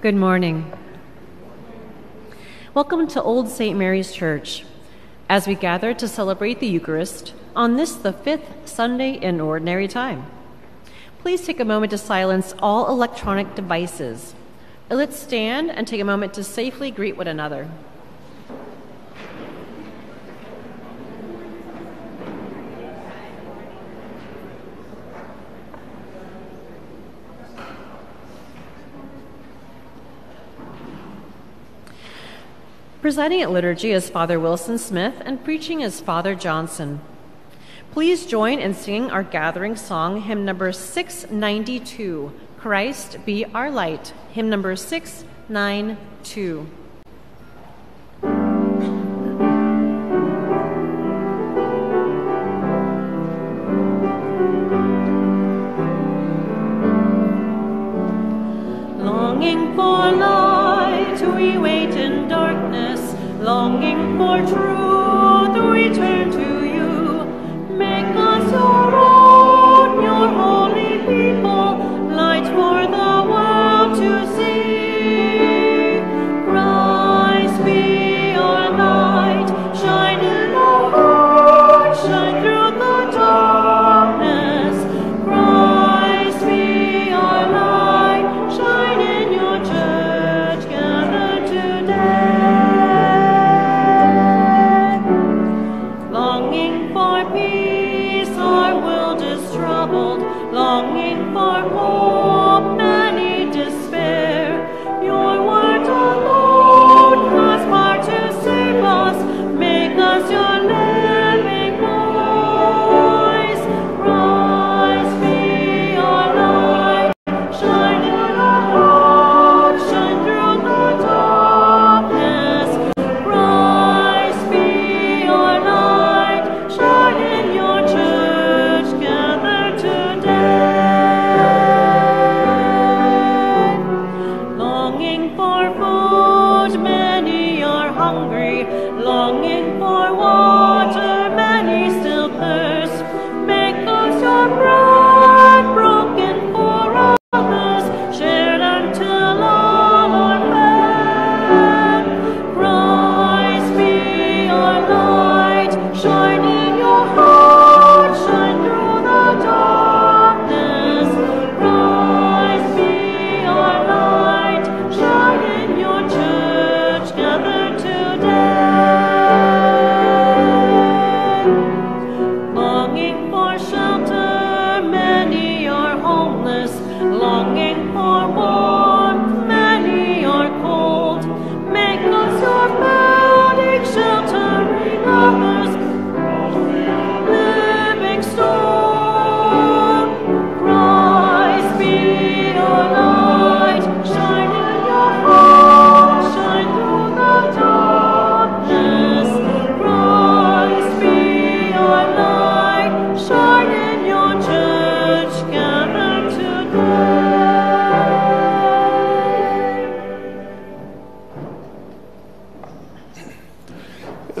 Good morning. Welcome to Old St. Mary's Church. As we gather to celebrate the Eucharist on this, the fifth Sunday in Ordinary Time, please take a moment to silence all electronic devices. Let's stand and take a moment to safely greet one another. Presiding at liturgy is Father Wilson Smith and preaching is Father Johnson. Please join in singing our gathering song, hymn number 692 Christ be our light, hymn number 692. Longing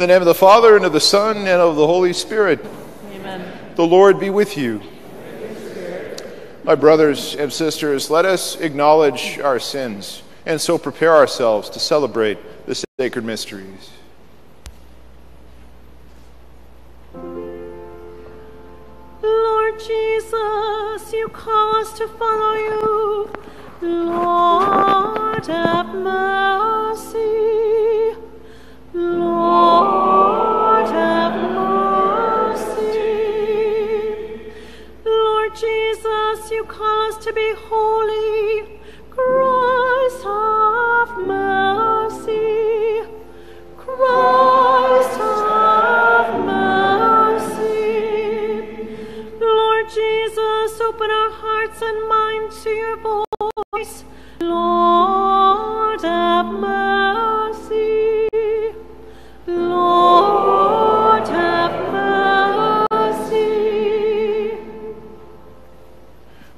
name of the Father, and of the Son, and of the Holy Spirit, Amen. the Lord be with you. My brothers and sisters, let us acknowledge our sins and so prepare ourselves to celebrate the sacred mysteries. Lord Jesus, you call us to follow you. Lord, have mercy. To be holy. Christ, have mercy. Christ, have mercy. Lord Jesus, open our hearts and minds to your voice. Lord, have mercy.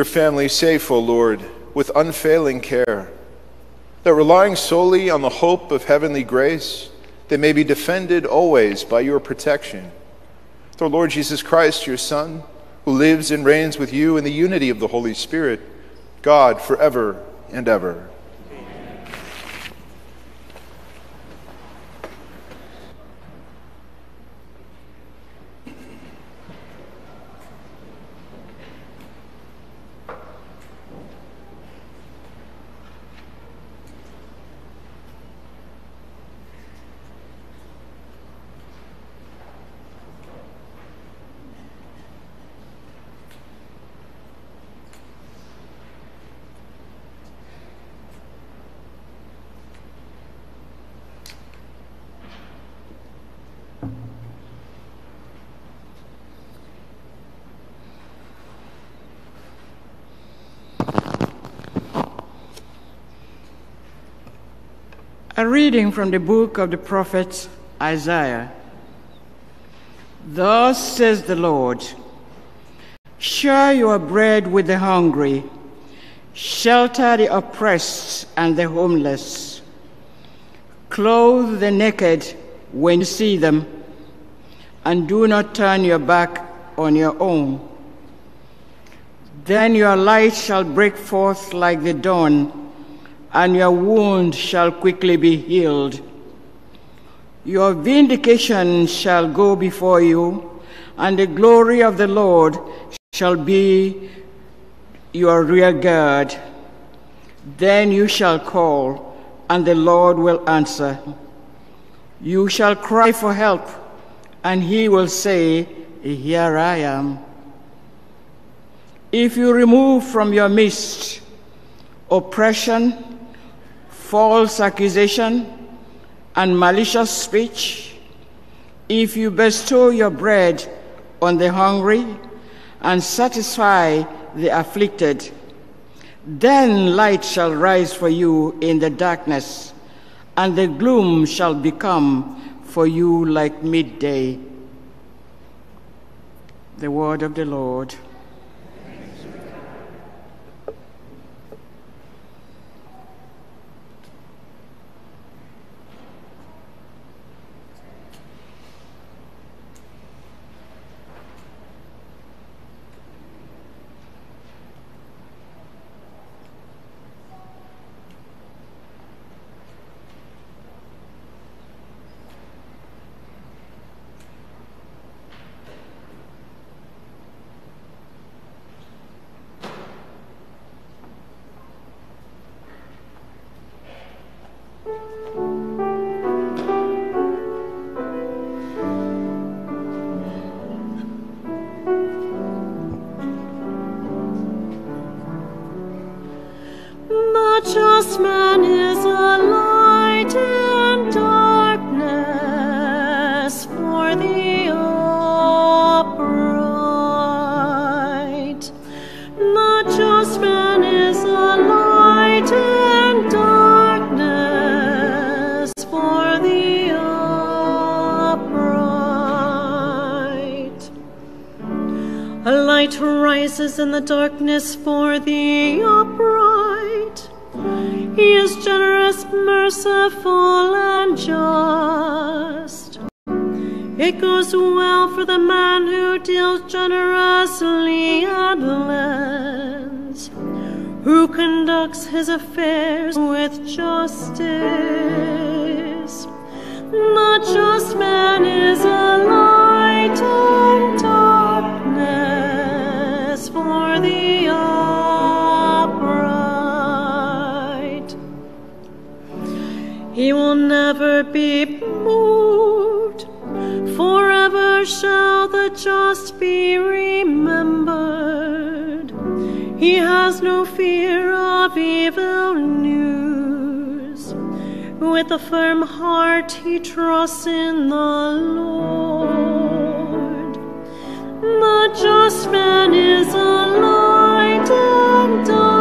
Your family safe, O Lord, with unfailing care, that relying solely on the hope of heavenly grace, they may be defended always by your protection. Through Lord Jesus Christ, your Son, who lives and reigns with you in the unity of the Holy Spirit, God forever and ever. A reading from the book of the prophet Isaiah. Thus says the Lord Share your bread with the hungry, shelter the oppressed and the homeless, clothe the naked when you see them, and do not turn your back on your own. Then your light shall break forth like the dawn and your wound shall quickly be healed. Your vindication shall go before you, and the glory of the Lord shall be your rear guard. Then you shall call, and the Lord will answer. You shall cry for help, and he will say, Here I am. If you remove from your midst oppression, false accusation, and malicious speech, if you bestow your bread on the hungry and satisfy the afflicted, then light shall rise for you in the darkness, and the gloom shall become for you like midday. The word of the Lord. In the darkness for the upright. He is generous, merciful, and just. It goes well for the man who deals generously and lends, who conducts his affairs with justice. The just man is a light Will never be moved. Forever shall the just be remembered. He has no fear of evil news. With a firm heart he trusts in the Lord. The just man is a light in darkness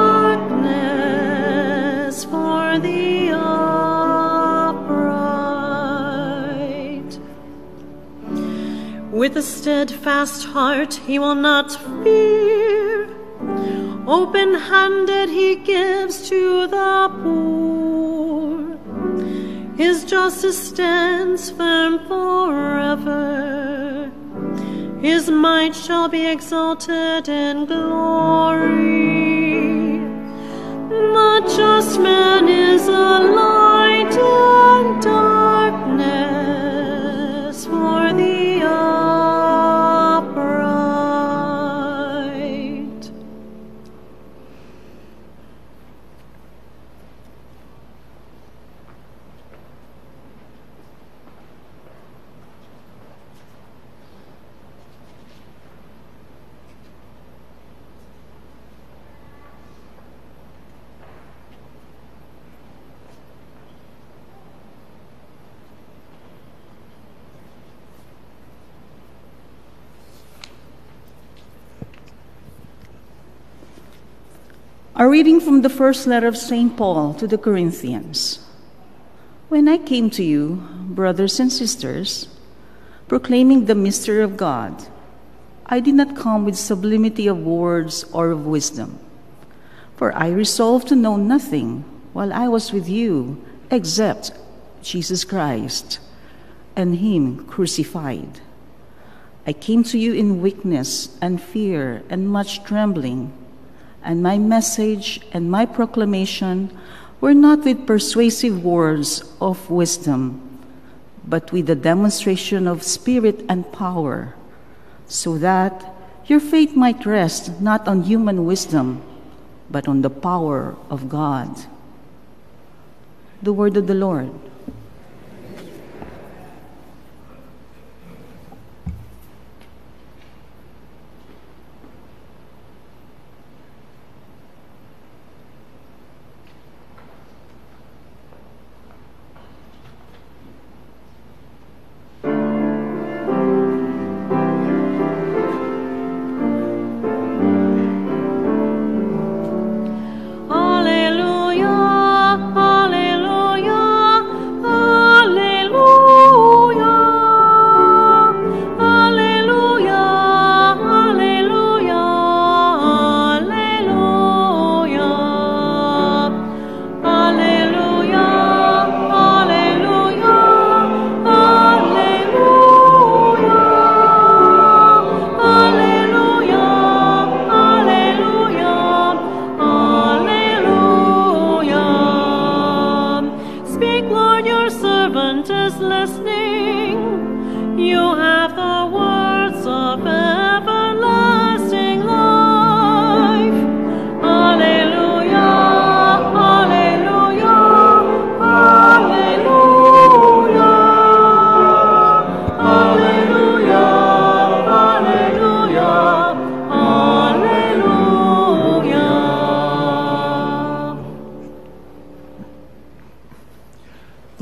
With a steadfast heart he will not fear. Open handed he gives to the poor. His justice stands firm forever. His might shall be exalted in glory. The just man reading from the first letter of St. Paul to the Corinthians. When I came to you, brothers and sisters, proclaiming the mystery of God, I did not come with sublimity of words or of wisdom. For I resolved to know nothing while I was with you except Jesus Christ and Him crucified. I came to you in weakness and fear and much trembling, and my message and my proclamation were not with persuasive words of wisdom, but with the demonstration of spirit and power, so that your faith might rest not on human wisdom, but on the power of God. The word of the Lord.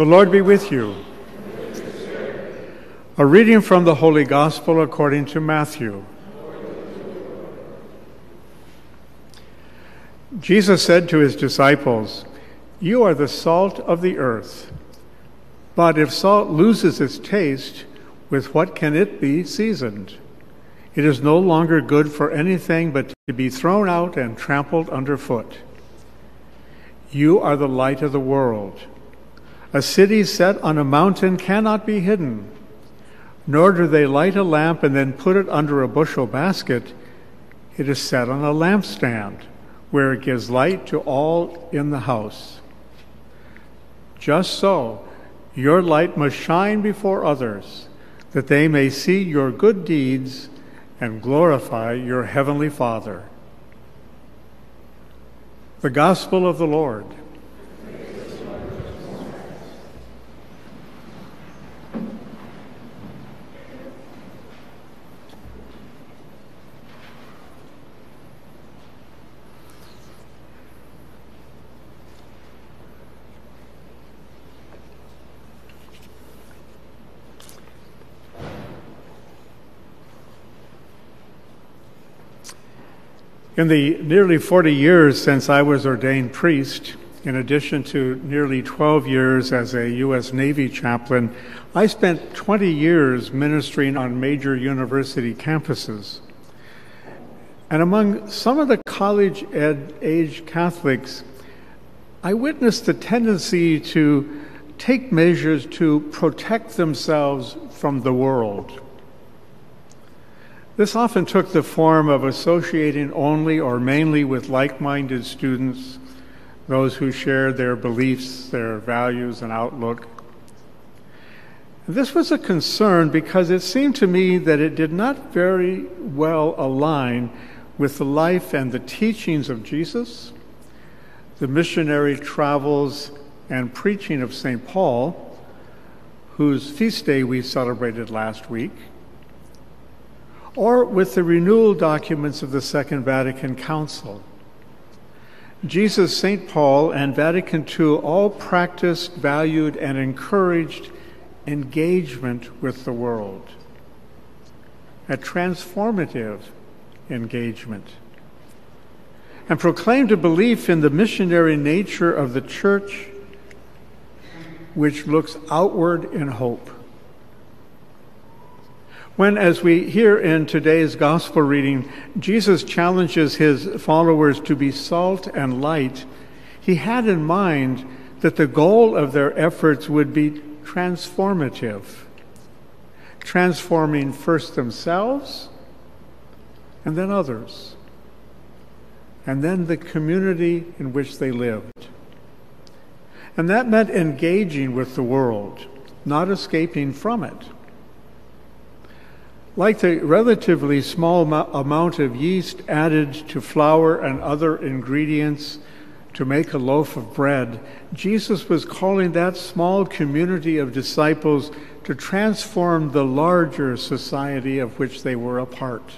Lord be with you. A reading from the Holy Gospel according to Matthew. Jesus said to his disciples, You are the salt of the earth. But if salt loses its taste, with what can it be seasoned? It is no longer good for anything but to be thrown out and trampled underfoot. You are the light of the world. A city set on a mountain cannot be hidden, nor do they light a lamp and then put it under a bushel basket. It is set on a lampstand, where it gives light to all in the house. Just so, your light must shine before others, that they may see your good deeds and glorify your heavenly Father. The Gospel of the Lord. In the nearly 40 years since I was ordained priest in addition to nearly 12 years as a U.S. Navy chaplain, I spent 20 years ministering on major university campuses. And among some of the college ed age Catholics, I witnessed the tendency to take measures to protect themselves from the world. This often took the form of associating only or mainly with like minded students, those who shared their beliefs, their values, and outlook. This was a concern because it seemed to me that it did not very well align with the life and the teachings of Jesus, the missionary travels and preaching of St. Paul, whose feast day we celebrated last week, or with the renewal documents of the Second Vatican Council. Jesus, St. Paul, and Vatican II all practiced, valued, and encouraged engagement with the world, a transformative engagement, and proclaimed a belief in the missionary nature of the church, which looks outward in hope. When, as we hear in today's gospel reading, Jesus challenges his followers to be salt and light, he had in mind that the goal of their efforts would be transformative, transforming first themselves and then others, and then the community in which they lived. And that meant engaging with the world, not escaping from it. Like the relatively small amount of yeast added to flour and other ingredients to make a loaf of bread, Jesus was calling that small community of disciples to transform the larger society of which they were a part.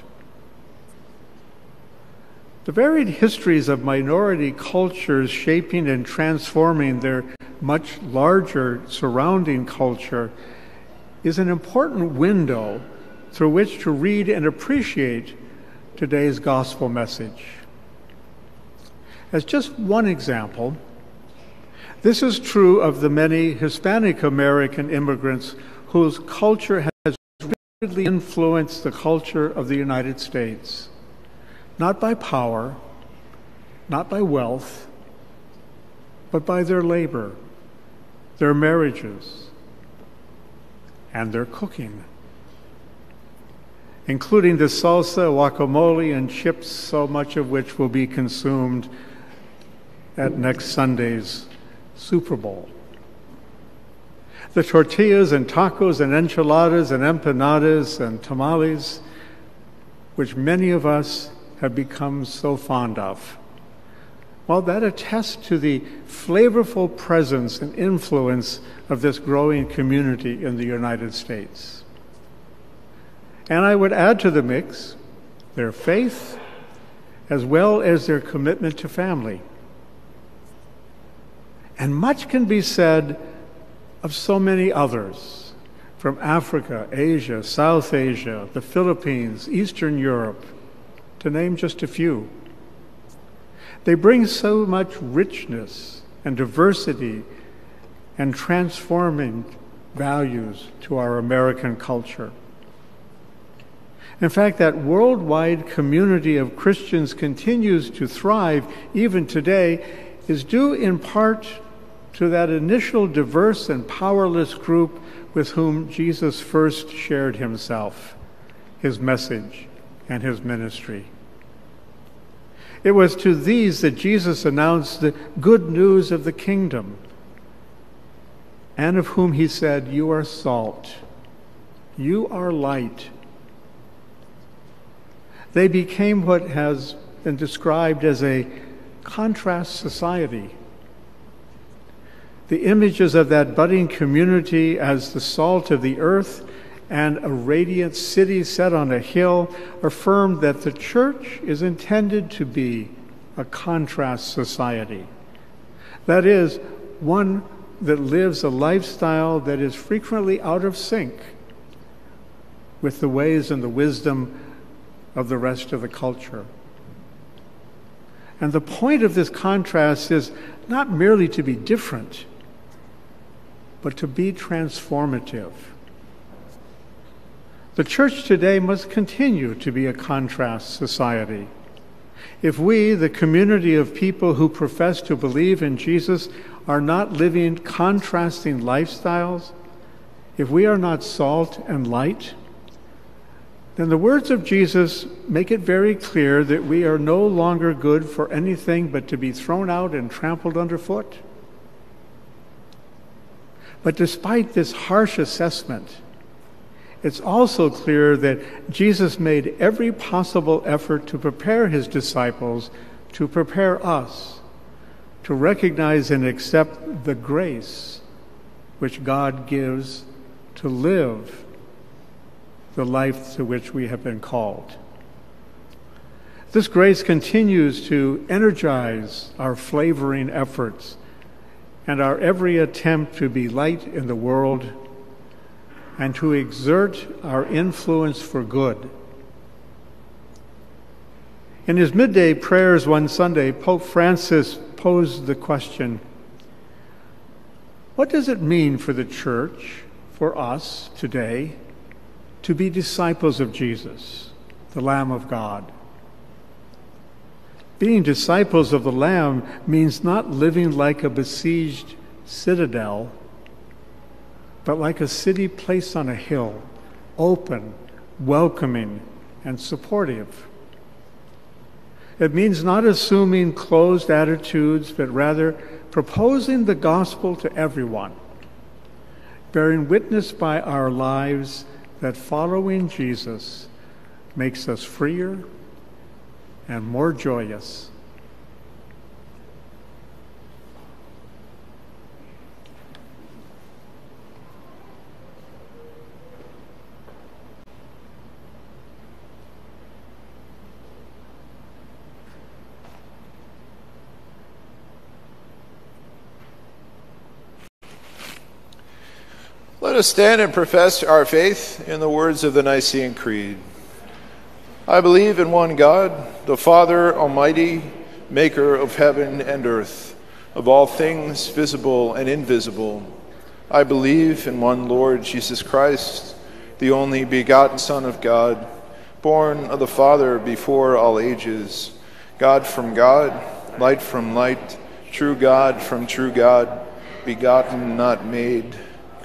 The varied histories of minority cultures shaping and transforming their much larger surrounding culture is an important window through which to read and appreciate today's gospel message. As just one example, this is true of the many Hispanic American immigrants whose culture has rapidly influenced the culture of the United States not by power, not by wealth, but by their labor, their marriages, and their cooking, including the salsa, guacamole, and chips, so much of which will be consumed at next Sunday's Super Bowl. The tortillas and tacos and enchiladas and empanadas and tamales, which many of us have become so fond of? Well, that attests to the flavorful presence and influence of this growing community in the United States. And I would add to the mix their faith as well as their commitment to family. And much can be said of so many others from Africa, Asia, South Asia, the Philippines, Eastern Europe to name just a few. They bring so much richness and diversity and transforming values to our American culture. In fact, that worldwide community of Christians continues to thrive even today is due in part to that initial diverse and powerless group with whom Jesus first shared himself, his message, and his ministry. It was to these that Jesus announced the good news of the kingdom, and of whom he said, You are salt, you are light. They became what has been described as a contrast society. The images of that budding community as the salt of the earth and a radiant city set on a hill affirmed that the church is intended to be a contrast society. That is, one that lives a lifestyle that is frequently out of sync with the ways and the wisdom of the rest of the culture. And the point of this contrast is not merely to be different, but to be transformative. The church today must continue to be a contrast society. If we, the community of people who profess to believe in Jesus, are not living contrasting lifestyles, if we are not salt and light, then the words of Jesus make it very clear that we are no longer good for anything but to be thrown out and trampled underfoot. But despite this harsh assessment, it's also clear that Jesus made every possible effort to prepare his disciples, to prepare us, to recognize and accept the grace which God gives to live the life to which we have been called. This grace continues to energize our flavoring efforts and our every attempt to be light in the world and to exert our influence for good. In his midday prayers one Sunday, Pope Francis posed the question What does it mean for the church, for us today, to be disciples of Jesus, the Lamb of God? Being disciples of the Lamb means not living like a besieged citadel but like a city placed on a hill, open, welcoming, and supportive. It means not assuming closed attitudes, but rather proposing the gospel to everyone, bearing witness by our lives that following Jesus makes us freer and more joyous Let us stand and profess our faith in the words of the Nicene Creed. I believe in one God, the Father Almighty, maker of heaven and earth, of all things visible and invisible. I believe in one Lord Jesus Christ, the only begotten Son of God, born of the Father before all ages, God from God, light from light, true God from true God, begotten, not made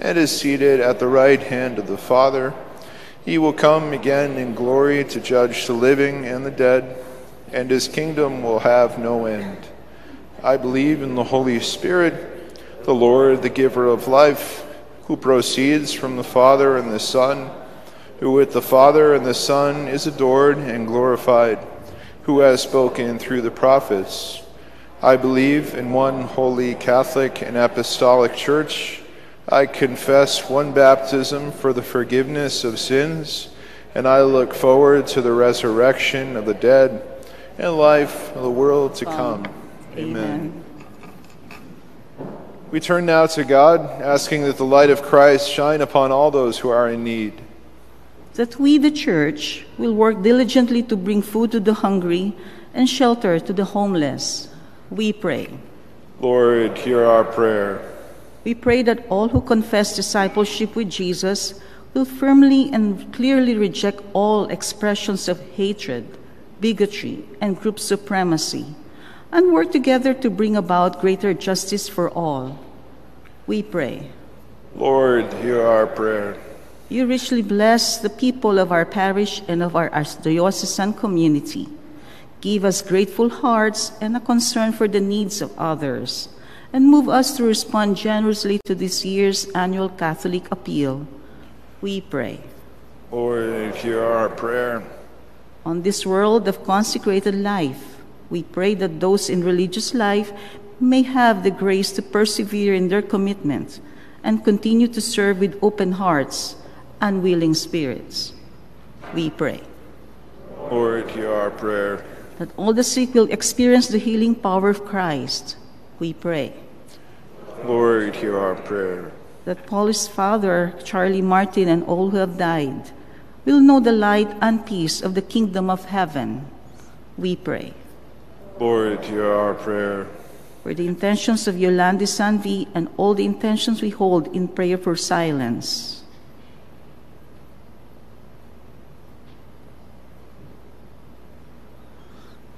and is seated at the right hand of the Father. He will come again in glory to judge the living and the dead, and his kingdom will have no end. I believe in the Holy Spirit, the Lord, the giver of life, who proceeds from the Father and the Son, who with the Father and the Son is adored and glorified, who has spoken through the prophets. I believe in one holy Catholic and Apostolic Church. I confess one baptism for the forgiveness of sins, and I look forward to the resurrection of the dead and life of the world to come. Amen. We turn now to God, asking that the light of Christ shine upon all those who are in need. That we, the church, will work diligently to bring food to the hungry and shelter to the homeless. We pray. Lord, hear our prayer. We pray that all who confess discipleship with Jesus will firmly and clearly reject all expressions of hatred, bigotry, and group supremacy, and work together to bring about greater justice for all. We pray. Lord, hear our prayer. You richly bless the people of our parish and of our diocesan community. Give us grateful hearts and a concern for the needs of others and move us to respond generously to this year's annual Catholic appeal. We pray. Lord, hear our prayer. On this world of consecrated life, We pray that those in religious life may have the grace to persevere in their commitment and continue to serve with open hearts and willing spirits. We pray. Lord, hear our prayer. That all the sick will experience the healing power of Christ. We pray. Lord, hear our prayer. That Paul's father, Charlie Martin, and all who have died will know the light and peace of the kingdom of heaven. We pray. Lord, hear our prayer. For the intentions of Yolande Sanvi and all the intentions we hold in prayer for silence.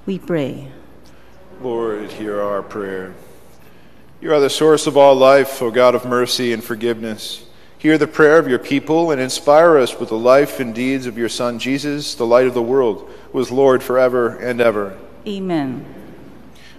We pray. Lord, hear our prayer. You are the source of all life, O God of mercy and forgiveness. Hear the prayer of your people and inspire us with the life and deeds of your Son, Jesus, the light of the world, who is Lord forever and ever. Amen.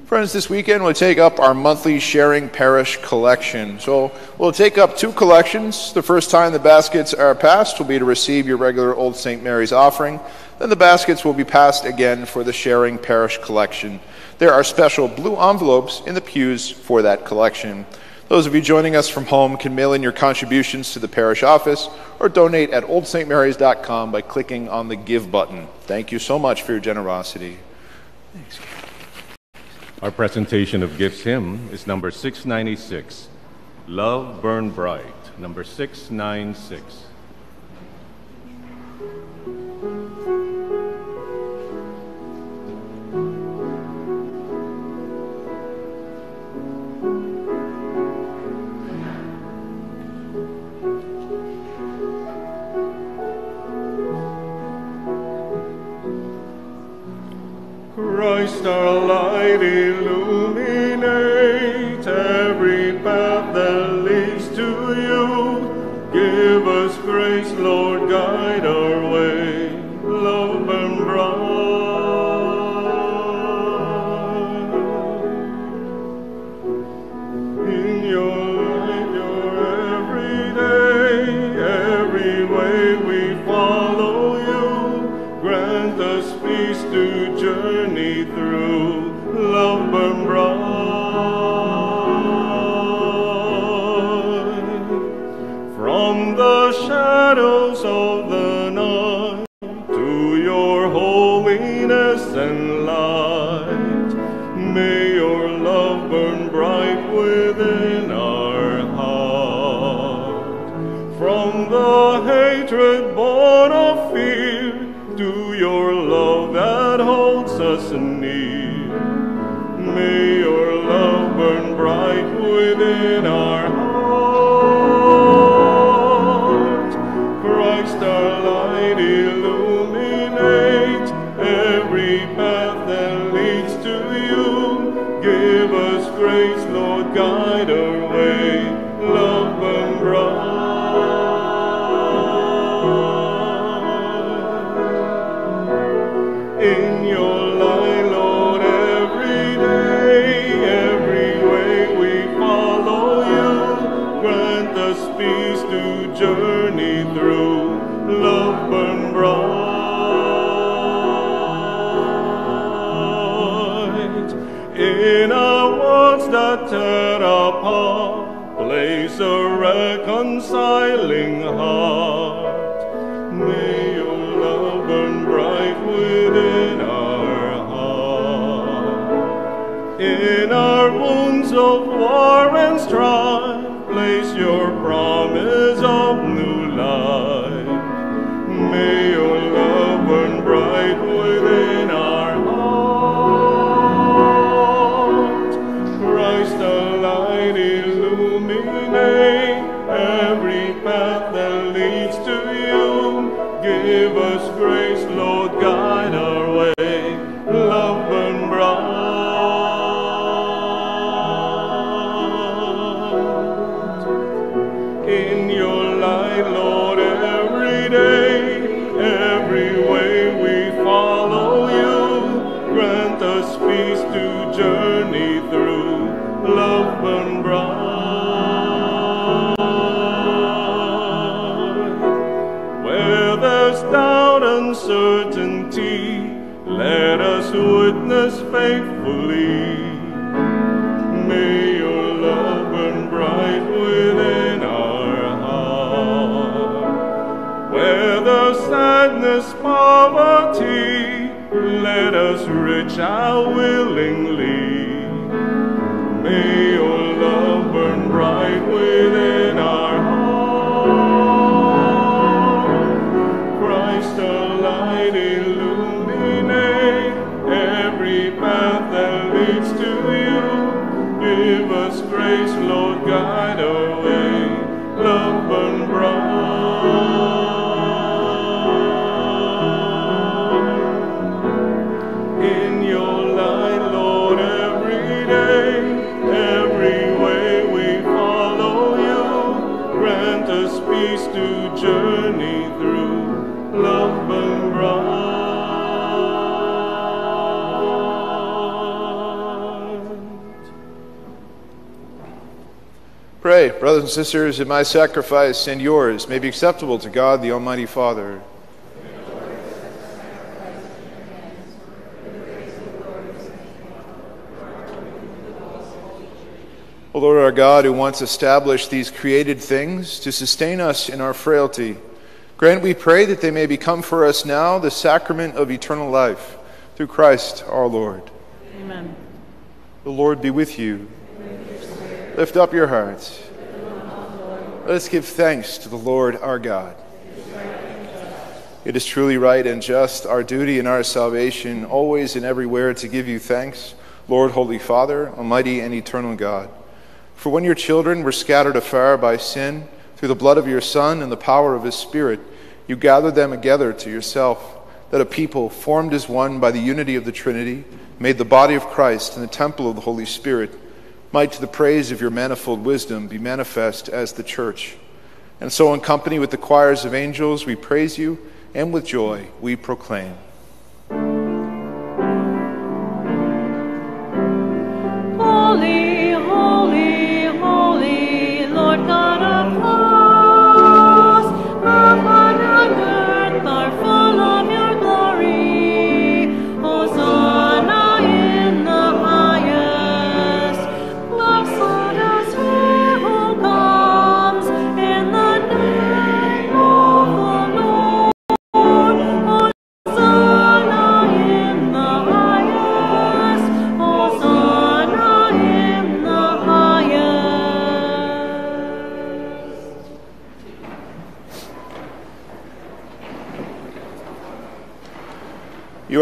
Friends, this weekend we'll take up our monthly Sharing Parish collection. So we'll take up two collections. The first time the baskets are passed will be to receive your regular Old St. Mary's offering. Then the baskets will be passed again for the Sharing Parish collection. There are special blue envelopes in the pews for that collection. Those of you joining us from home can mail in your contributions to the parish office or donate at oldstmarys.com by clicking on the Give button. Thank you so much for your generosity. Thanks. Our presentation of gifts hymn is number 696, Love Burn Bright, number 696. Grace, Lord, guide our tear apart, place a reconciling heart. Us reach out willingly. May your love burn bright within brothers and sisters, that my sacrifice and yours may be acceptable to God, the Almighty Father. O Lord our God, who once established these created things to sustain us in our frailty, grant, we pray, that they may become for us now the sacrament of eternal life, through Christ our Lord. Amen. The Lord be with you. Lift up your hearts. Let us give thanks to the Lord our God. It is truly right and just, our duty and our salvation, always and everywhere to give you thanks, Lord, Holy Father, Almighty and eternal God. For when your children were scattered afar by sin, through the blood of your Son and the power of his Spirit, you gathered them together to yourself, that a people formed as one by the unity of the Trinity, made the body of Christ and the temple of the Holy Spirit, might to the praise of your manifold wisdom be manifest as the church. And so, in company with the choirs of angels, we praise you, and with joy we proclaim.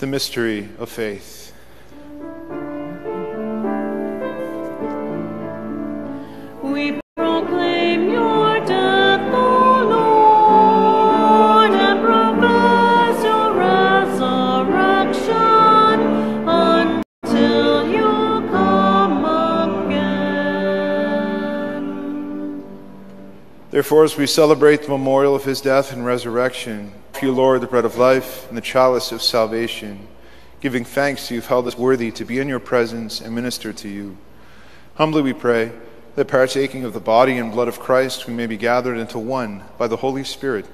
The mystery of faith. We proclaim your death, O Lord, and profess your resurrection until you come again. Therefore, as we celebrate the memorial of his death and resurrection, for you, Lord, the bread of life and the chalice of salvation, giving thanks you've held us worthy to be in your presence and minister to you. Humbly we pray that partaking of the body and blood of Christ, we may be gathered into one by the Holy Spirit.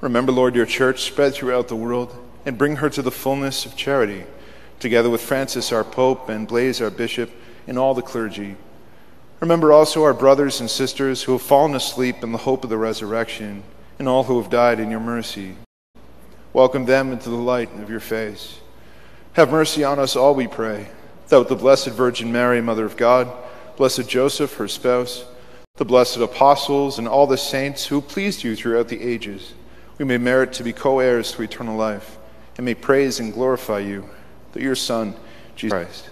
Remember, Lord, your church spread throughout the world and bring her to the fullness of charity, together with Francis, our Pope, and Blase, our Bishop, and all the clergy. Remember also our brothers and sisters who have fallen asleep in the hope of the resurrection, and all who have died in your mercy. Welcome them into the light of your face. Have mercy on us all, we pray, that with the Blessed Virgin Mary, Mother of God, Blessed Joseph, her spouse, the blessed apostles, and all the saints who pleased you throughout the ages, we may merit to be co heirs to eternal life, and may praise and glorify you, through your Son, Jesus Christ.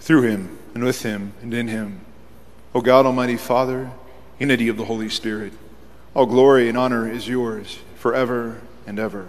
Through him, and with him, and in him, O God, Almighty Father, unity of the Holy Spirit, all glory and honor is yours forever and ever.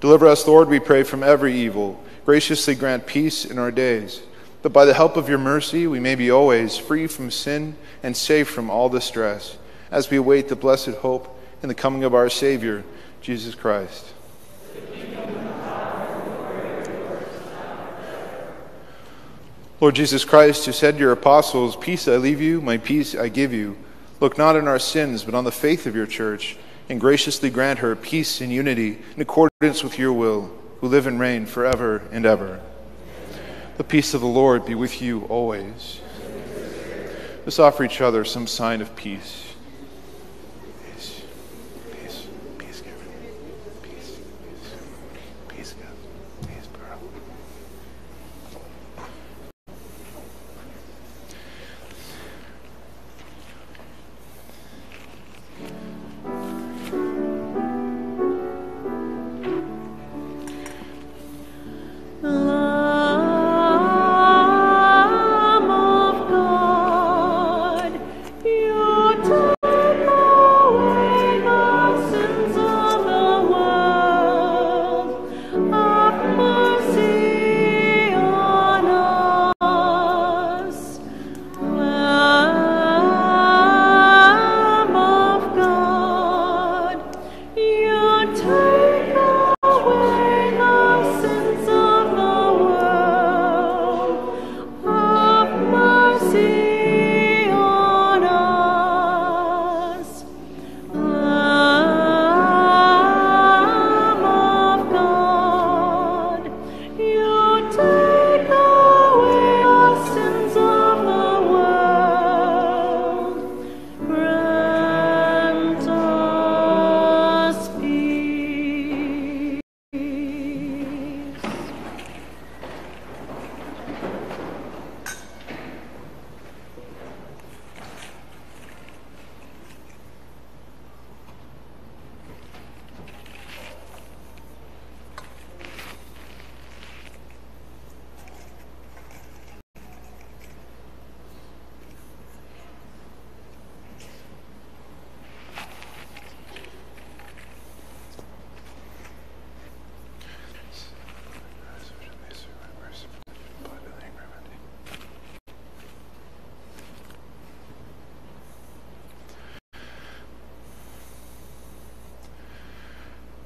Deliver us, Lord, we pray, from every evil. Graciously grant peace in our days, that by the help of your mercy we may be always free from sin and safe from all distress, as we await the blessed hope and the coming of our Savior, Jesus Christ. Lord Jesus Christ, who said to your apostles, Peace I leave you, my peace I give you, look not on our sins, but on the faith of your church, and graciously grant her peace and unity in accordance with your will, who live and reign forever and ever. The peace of the Lord be with you always. Let's offer each other some sign of peace.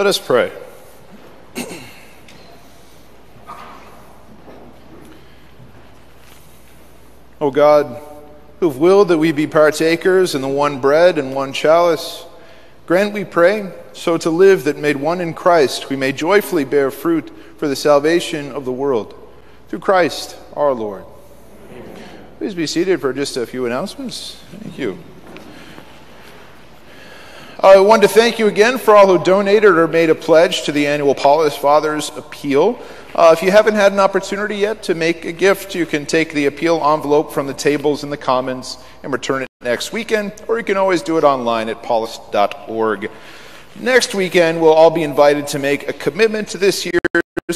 Let us pray. O God, who've willed that we be partakers in the one bread and one chalice, grant, we pray, so to live that made one in Christ we may joyfully bear fruit for the salvation of the world. Through Christ our Lord. Please be seated for just a few announcements. Thank you. I want to thank you again for all who donated or made a pledge to the annual Paulist Fathers Appeal. Uh, if you haven't had an opportunity yet to make a gift, you can take the appeal envelope from the tables in the Commons and return it next weekend, or you can always do it online at paulist.org. Next weekend, we'll all be invited to make a commitment to this year's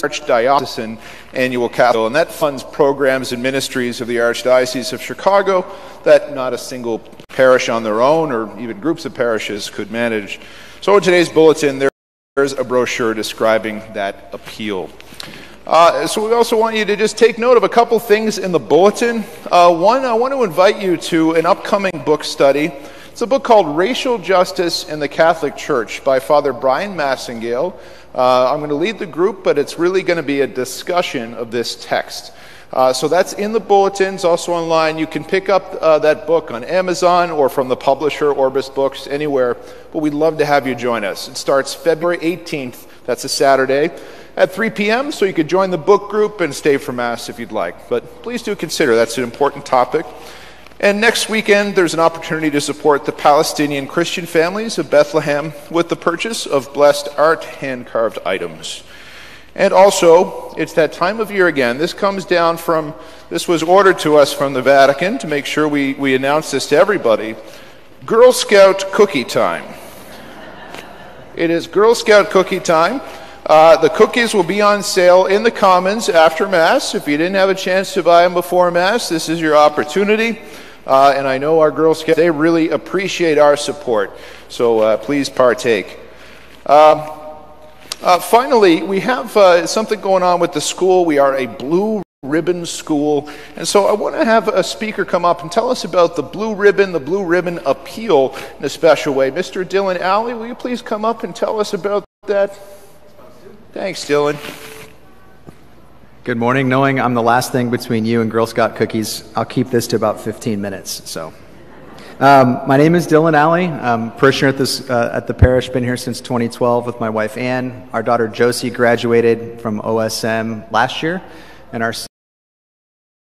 Archdiocesan Annual Capital, and that funds programs and ministries of the Archdiocese of Chicago that not a single parish on their own or even groups of parishes could manage. So in today's bulletin, there's a brochure describing that appeal. Uh, so we also want you to just take note of a couple things in the bulletin. Uh, one, I want to invite you to an upcoming book study it's a book called Racial Justice in the Catholic Church by Father Bryan Massingale. Uh, I'm going to lead the group, but it's really going to be a discussion of this text. Uh, so that's in the bulletins, also online. You can pick up uh, that book on Amazon or from the publisher Orbis Books, anywhere. But we'd love to have you join us. It starts February 18th, that's a Saturday, at 3 p.m., so you could join the book group and stay for Mass if you'd like. But please do consider that's an important topic. And next weekend, there's an opportunity to support the Palestinian Christian families of Bethlehem with the purchase of blessed art hand carved items. And also, it's that time of year again. This comes down from, this was ordered to us from the Vatican to make sure we, we announce this to everybody Girl Scout cookie time. It is Girl Scout cookie time. Uh, the cookies will be on sale in the Commons after Mass. If you didn't have a chance to buy them before Mass, this is your opportunity. Uh, and I know our Girl Scouts, they really appreciate our support. So uh, please partake. Um, uh, finally, we have uh, something going on with the school. We are a blue ribbon school. And so I want to have a speaker come up and tell us about the blue ribbon, the blue ribbon appeal in a special way. Mr. Dylan Alley, will you please come up and tell us about that? Thanks, Dylan. Good morning. Knowing I'm the last thing between you and Girl Scout cookies, I'll keep this to about 15 minutes. So, um, my name is Dylan Alley. I'm parishioner at, this, uh, at the parish. Been here since 2012 with my wife Ann. Our daughter Josie graduated from OSM last year, and our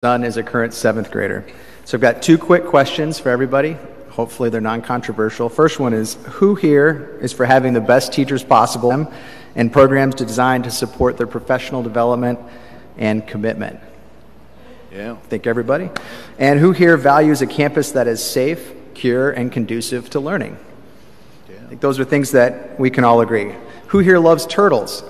son is a current seventh grader. So, I've got two quick questions for everybody. Hopefully, they're non controversial. First one is Who here is for having the best teachers possible and programs designed to support their professional development? And commitment. Yeah. Thank everybody. And who here values a campus that is safe, secure, and conducive to learning? Yeah. I think those are things that we can all agree. Who here loves turtles?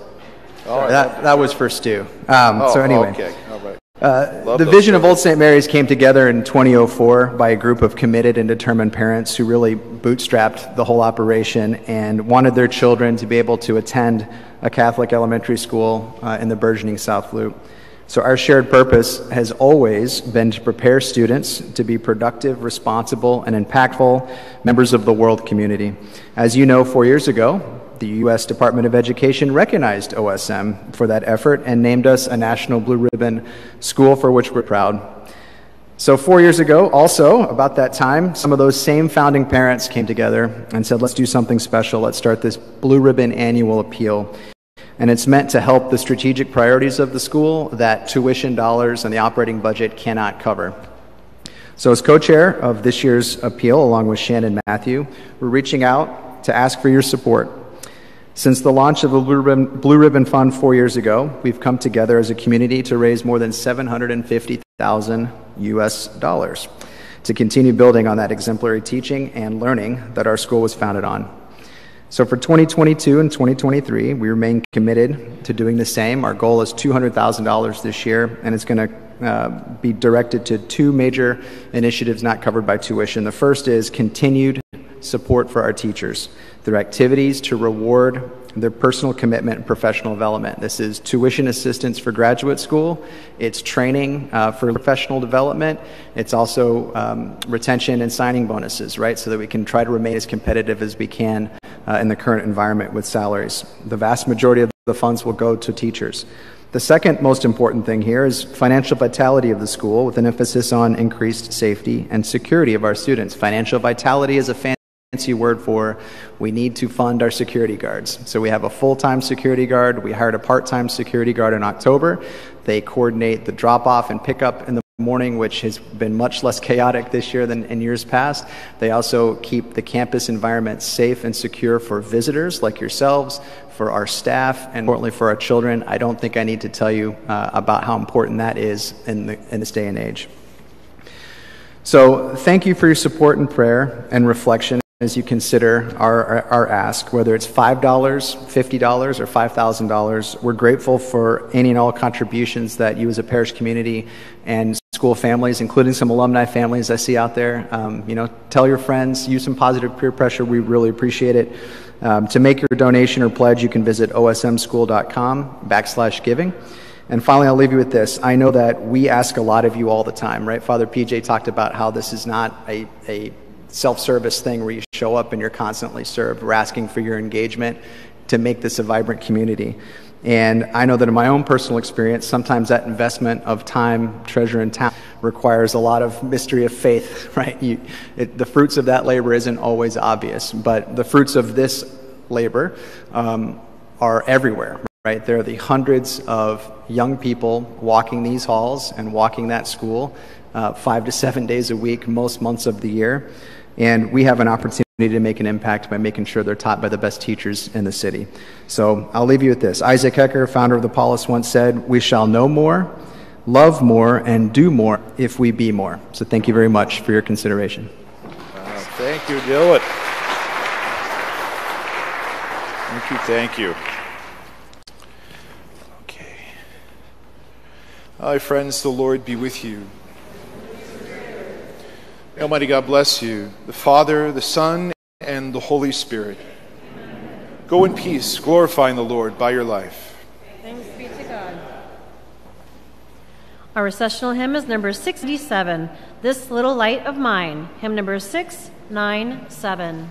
Oh, that, that was for Stu. Um, oh, so anyway. Okay. All right. Uh, the vision of Old St. Mary's came together in 2004 by a group of committed and determined parents who really bootstrapped the whole operation and wanted their children to be able to attend a Catholic elementary school uh, in the burgeoning South Loop. So, our shared purpose has always been to prepare students to be productive, responsible, and impactful members of the world community. As you know, four years ago, the U.S. Department of Education recognized OSM for that effort and named us a National Blue Ribbon School, for which we're proud. So, four years ago, also about that time, some of those same founding parents came together and said, Let's do something special. Let's start this Blue Ribbon Annual Appeal and it's meant to help the strategic priorities of the school that tuition dollars and the operating budget cannot cover. So, as co chair of this year's appeal, along with Shannon Matthew, we're reaching out to ask for your support. Since the launch of the Blue Ribbon, Blue Ribbon Fund four years ago, we've come together as a community to raise more than 750,000 US dollars to continue building on that exemplary teaching and learning that our school was founded on. So for 2022 and 2023, we remain committed to doing the same. Our goal is $200,000 this year, and it's going to uh, be directed to two major initiatives not covered by tuition. The first is continued support for our teachers through activities to reward their personal commitment and professional development. This is tuition assistance for graduate school, it's training uh, for professional development, it's also um, retention and signing bonuses, right? So that we can try to remain as competitive as we can uh, in the current environment with salaries. The vast majority of the funds will go to teachers. The second most important thing here is financial vitality of the school with an emphasis on increased safety and security of our students. Financial vitality is a fancy word for we need to fund our security guards. So we have a full time security guard. We hired a part time security guard in October. They coordinate the drop off and pickup in the morning, which has been much less chaotic this year than in years past. They also keep the campus environment safe and secure for visitors like yourselves, for our staff, and importantly for our children. I don't think I need to tell you uh, about how important that is in, the, in this day and age. So, thank you for your support and prayer and reflection as you consider our, our, ask, whether it's $5, $50, or $5,000. We're grateful for any and all contributions that you as a parish community and school families, including some alumni families I see out there. Um, you know, tell your friends, use some positive peer pressure. We really appreciate it. Um, to make your donation or pledge, you can visit osmschool.com backslash giving. And finally, I'll leave you with this. I know that we ask a lot of you all the time, right? Father PJ talked about how this is not a, a self service thing where you show up and you're constantly served. We're asking for your engagement to make this a vibrant community. And I know that in my own personal experience, sometimes that investment of time, treasure, and talent requires a lot of mystery of faith, right? You, it, the fruits of that labor isn't always obvious, but the fruits of this labor um, are everywhere, right? There are the hundreds of young people walking these halls and walking that school uh, five to seven days a week, most months of the year. And we have an opportunity to make an impact by making sure they're taught by the best teachers in the city. So I'll leave you with this. Isaac Hecker, founder of the Paulist, once said, We shall know more, love more, and do more if we be more. So thank you very much for your consideration. thank you, Dylan. Thank you, thank you. Okay. Hi, friends, the Lord be with you. Almighty God bless you, the Father, the Son, and the Holy Spirit. Go in peace, glorifying the Lord by your life. Thanks be to God. Our recessional hymn is number 67, This Little Light of Mine, hymn number 697.